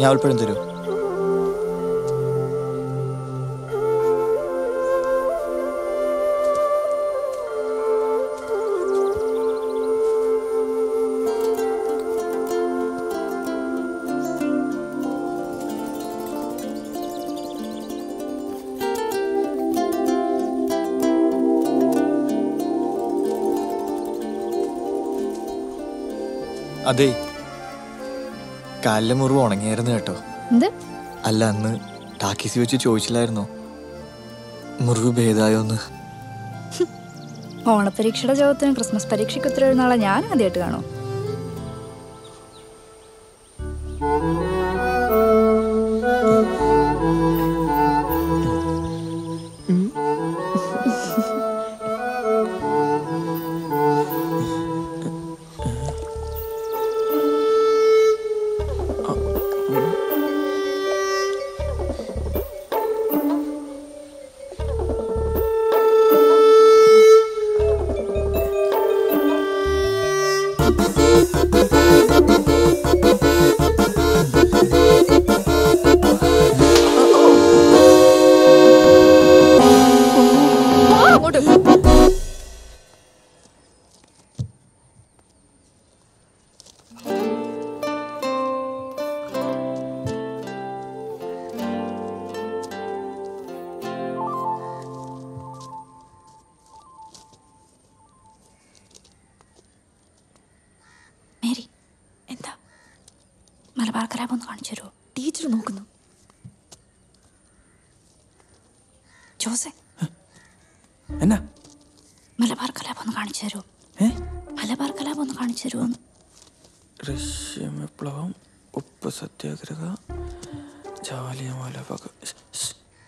ഞാവൽപ്പഴം തരൂ. അതെ കാലിലെ മുറിവ് ഉണങ്ങിയായിരുന്നു കേട്ടോ. എന്ത്? അല്ല അന്ന് ടാക്കീസി വെച്ച് ചോദിച്ചില്ലായിരുന്നോ? മുറിവ് ഭേദായോന്ന്. ഓണപരീക്ഷയുടെ ചോദ്യത്തിന് ക്രിസ്മസ് പരീക്ഷയ്ക്ക് ഉത്തരവെഴുന്നാളെ ഞാൻ ആദ്യമായിട്ട് കാണും. മലബാർ കലാപം ഒന്ന് കാണിച്ചു തരുമോ ടീച്ചർ നോക്കുന്നു. ജോസെ എന്നാ? മലബാർ കലാപം ഒന്ന് കാണിച്ചു തരുമോ മലബാർ കലാപം ഒന്ന് കാണിച്ചു തരുമോ റഷ്യൻ വിപ്ലവം ഉപ്പ് സത്യാഗ്രഹ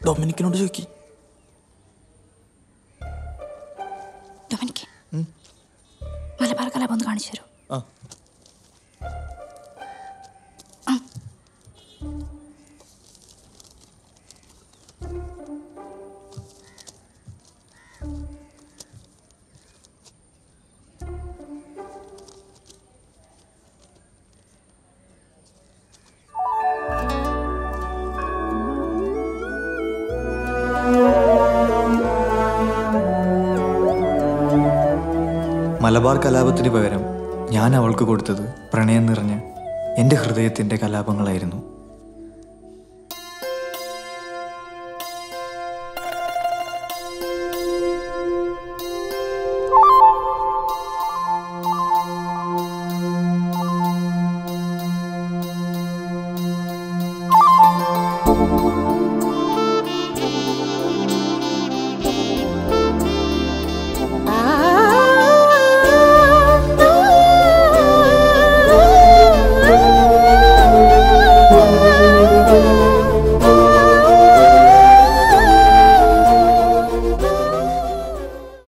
ഡൊമിനിക്കിനോട് ചോദിക്കി ഡൊമിനിക്ക്? മലബാർ കലാപം ഒന്ന് കാണിച്ചു തരുമോ മലബാർ കലാപത്തിന് പകരം ഞാൻ അവൾക്ക് കൊടുത്തത് പ്രണയം നിറഞ്ഞ എന്റെ ഹൃദയത്തിന്റെ കലാപങ്ങളായിരുന്നു